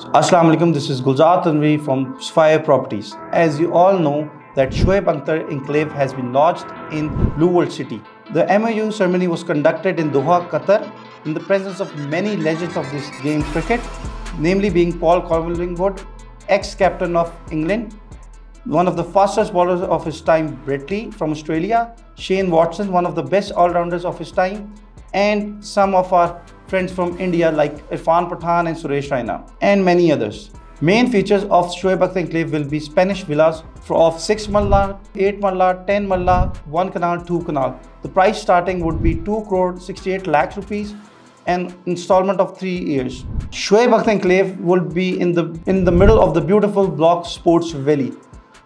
Assalamu alaikum, this is Gulzar Tanvi from Fire Properties. As you all know that Shoaib Akhtar Enclave has been launched in Blue World City. The MOU ceremony was conducted in Doha, Qatar in the presence of many legends of this game cricket, namely being Paul Collingwood, ex-captain of England, one of the fastest bowlers of his time, Brett Lee from Australia, Shane Watson, one of the best all-rounders of his time, and some of our friends from India like Irfan Pathan and Suresh Raina and many others. Main features of Shoaib Enclave will be Spanish villas of 6 malla, 8 malla, 10 malla, 1 canal, 2 canal. The price starting would be 2 crore 68 lakhs rupees and installment of 3 years. Shoaib Enclave would be in the in the middle of the beautiful block Sports Valley.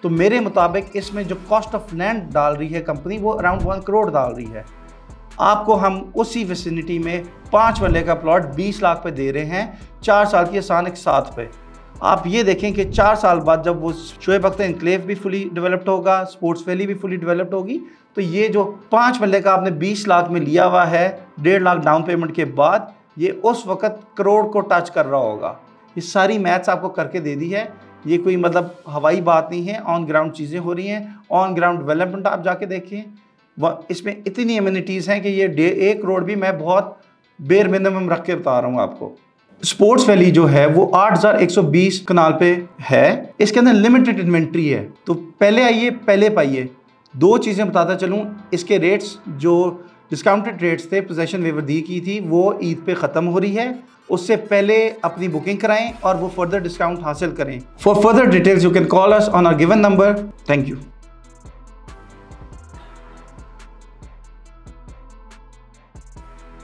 تو میرے مطابق اس میں جو cost of land ڈال رہی ہے company وہ around one crore ڈال رہی ہے۔ آپ کو ہم اسی ویسینٹی میں پانچ ملے کا پلاٹ بیس لاکھ پہ دے رہے ہیں، چار سال کی آسان ایک ساتھ پہ۔ آپ یہ دیکھیں کہ چار سال بعد جب وہ شعیب اختر انکلیو بھی فلی ڈیولپڈ ہوگا سپورٹس ویلی بھی فلی ڈیولپڈ ہوگی، تو یہ جو پانچ ملے کا آپ نے بیس لاکھ میں لیا ہوا ہے، ڈیڑھ لاکھ ڈاؤن پیمنٹ کے بعد، یہ اس وقت کروڑ کو ٹچ کر رہا ہوگا۔ یہ ساری میتھس آپ کو کر کے دے دی ہے۔ یہ کوئی مطلب ہوائی بات نہیں ہے آن گراؤنڈ چیزیں ہو رہی ہیں آن گراؤنڈ ڈیولپمنٹ آپ جا کے دیکھیں۔ اس میں اتنی امیونٹیز ہیں کہ یہ ایک کروڑ بھی میں بہت بیر منیمم رکھ کے بتا رہا ہوں آپ کو۔ سپورٹس ویلی جو ہے، وہ آٹھ ہزار ایک سو بیس کنال پہ ہے۔ اس کے اندر لمیٹڈ انوینٹری ہے۔ تو پہلے آئیے، پہلے پائیے۔ دو چیزیں بتاتا چلوں۔ اس کے ریٹس جو ڈسکاؤنٹڈ ریٹس تھے پوزیشن ویور دی کی تھی، وہ عید پہ ختم ہو رہی ہے۔ اس سے پہلے اپنی بکنگ کرائیں اور وہ فردر ڈسکاؤنٹ حاصل کریں۔ For further details you can call us on our given number thank you